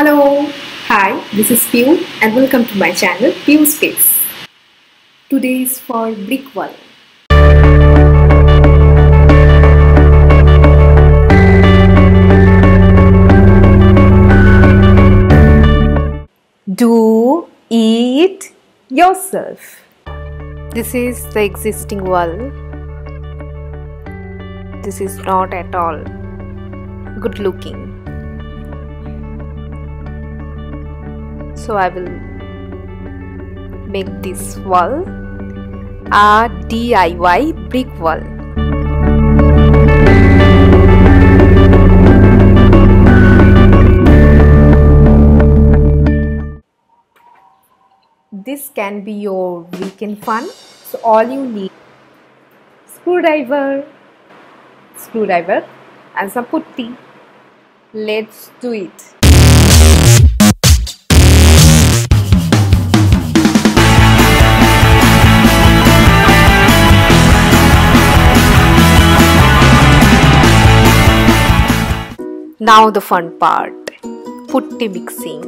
Hello, hi, this is Piu and welcome to my channel Piu Space. Today is for brick wall. Do it yourself. This is the existing wall. This is not at all good looking. So I will make this wall a DIY brick wall. This can be your weekend fun. So all you need screwdriver screwdriver and some putty. Let's do it Now the fun part putty mixing.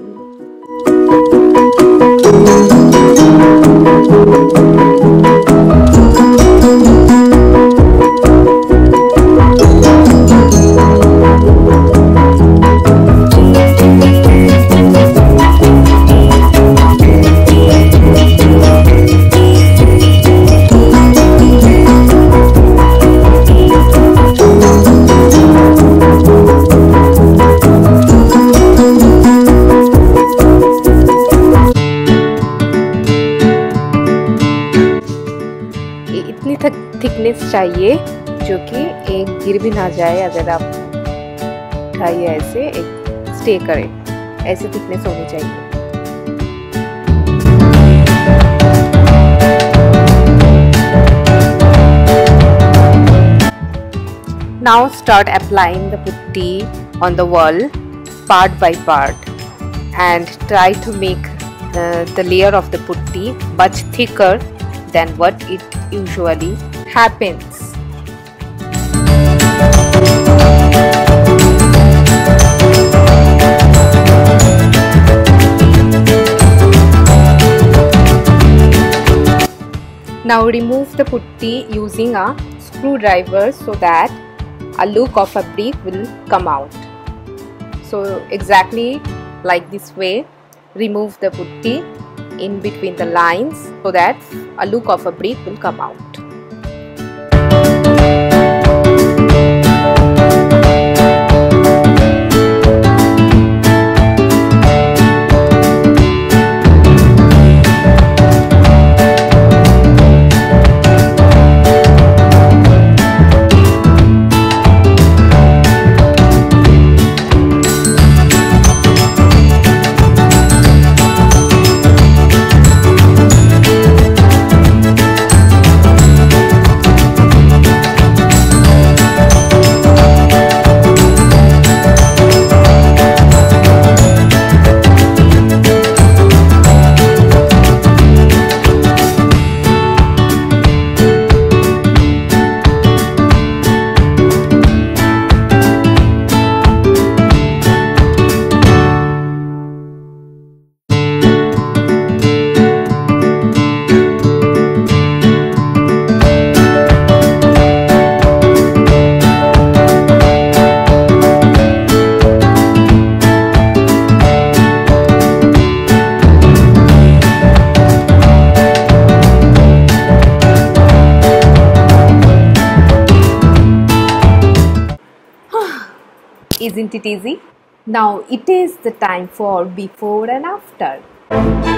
Thickness चाहिए, जो कि एक गिर भी ना जाए अगर आप खाइए ऐसे, एक स्टे करें। ऐसे थिकनेस होनी चाहिए। Now start applying the putty on the wall part by part and try to make the layer of the putty much thicker than what it usually happens. Now remove the putty using a screwdriver so that a look of a brick will come out. So exactly like this way remove the putty in between the lines so that a look of a brick will come out. Isn't it easy? Now it is the time for before and after.